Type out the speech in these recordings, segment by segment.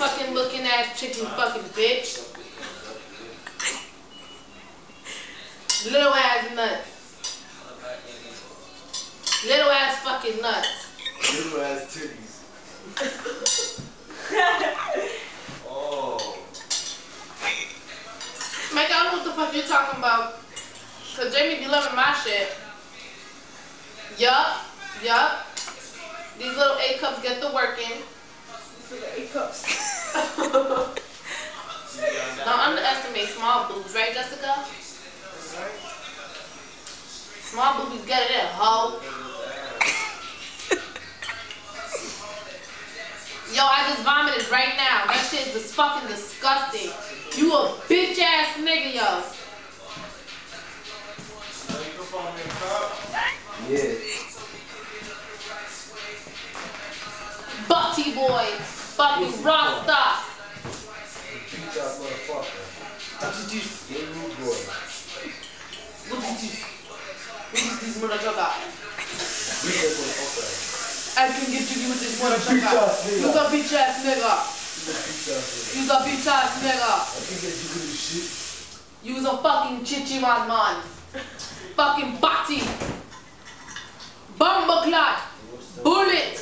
fucking looking ass chicken fucking bitch. Little ass nuts. Little ass fucking nuts. Little ass titties. oh. Mike, I don't know what the fuck you're talking about. Cause Jamie be loving my shit. Yup, yup. These little A cups get the working. Eight cups. Don't underestimate small boobs, right, Jessica? Small boobies get it in, hoe. Yo, I just vomited right now. That shit is just fucking disgusting. You a bitch ass nigga, yo. Yeah. Butty boy. Fucking Rasta. Beat that motherfucker. What you? Get rude boy. What you do? What you do, this motherfucker? Beat that motherfucker. I can get you with this bitch ass nigga. motherfucker. You a bitch ass nigga. Beat that nigga. You a bitch ass nigga. I can get you with this shit. You was a fucking chichi man man. fucking body. Bomba clot. Bullet.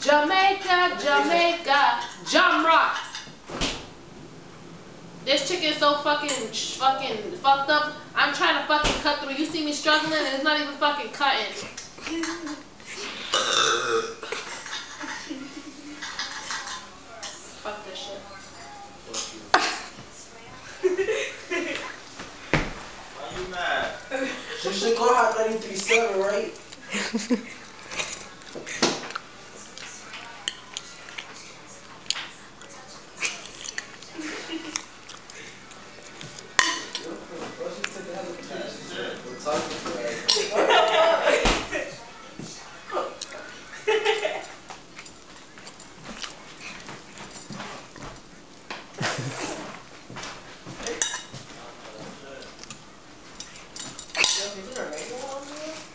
What's up? Jamaica, Jamaica, Jamrock. This chicken is so fucking fucking fucked up. I'm trying to fucking cut through. You see me struggling and it's not even fucking cutting. Fuck this shit. Why you mad? She should go hot 93.7, right?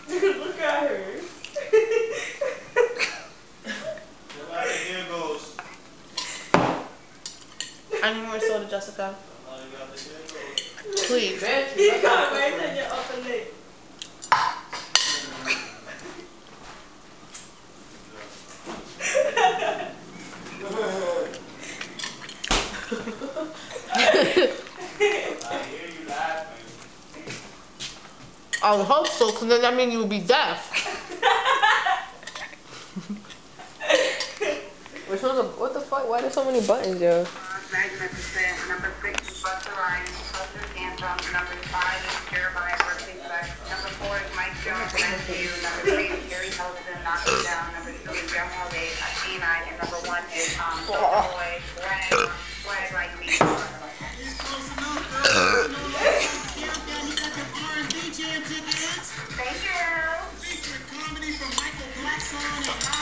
Look at her. Your life here goes. I need more soda, Jessica. All you got to here goes. Please. He got right in your upper lip. I hear you laughing. I would hope so, because then that means you would be deaf. Which one's a, what the fuck? Why there's so many buttons, yo? Magnificent. Number six is Busta Rhymes. Buster Anthem. Number five is Jeremih Birthday Flex. Number four is Mike Jones. You. Number three is Keri Hilson. Knock It Down. Number two is Jamal Day. Athena. And number one is um, Soulja Boy. Swag. Swag like me. Thank you. Featured comedy from Michael Blackson and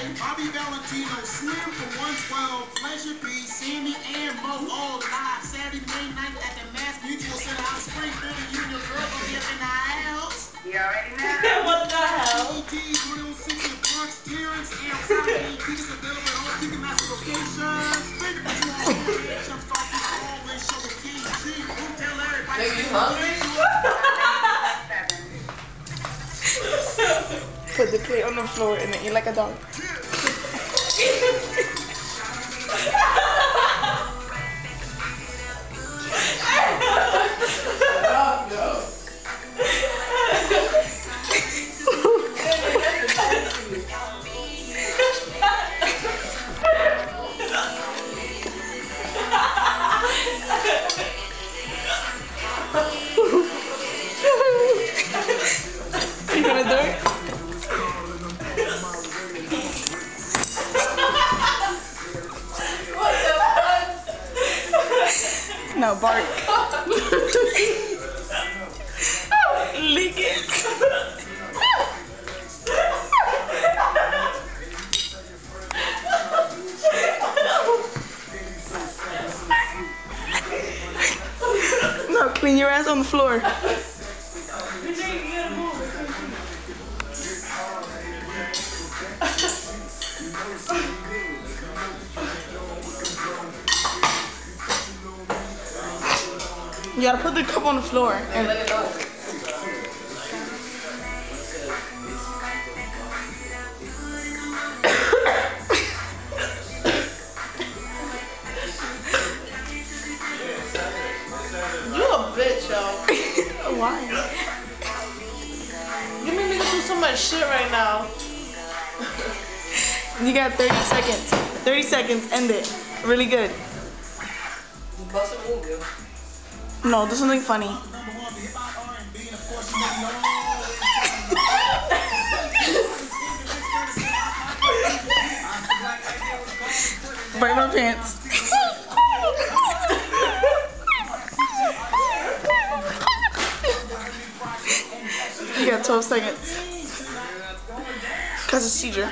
Bobby Valentino, Slim from 112, Pleasure P, Sammy, and Mo all live Saturday, May 9th at the MassMutual Center out of Springfield. And you and your girl gonna be up in the house. You already know. what the hell? ET 306 in Bronx, Terrence, and Saturday. Tickets available at all Ticketmaster locations. Thank you for tuning in. Jump Start the always show with King G. Who tell everybody. Baby, you hungry? Put the plate on the floor and then eat like a dog. No, bark. Lick it. No, clean your ass on the floor. You gotta put the cup on the floor and Let it go. You a bitch, yo. why? You make me through so much shit right now. You got 30 seconds. 30 seconds. End it. Really good. Bust a move. No, do something funny. Break my pants. you got 12 seconds. Cause it's seizure.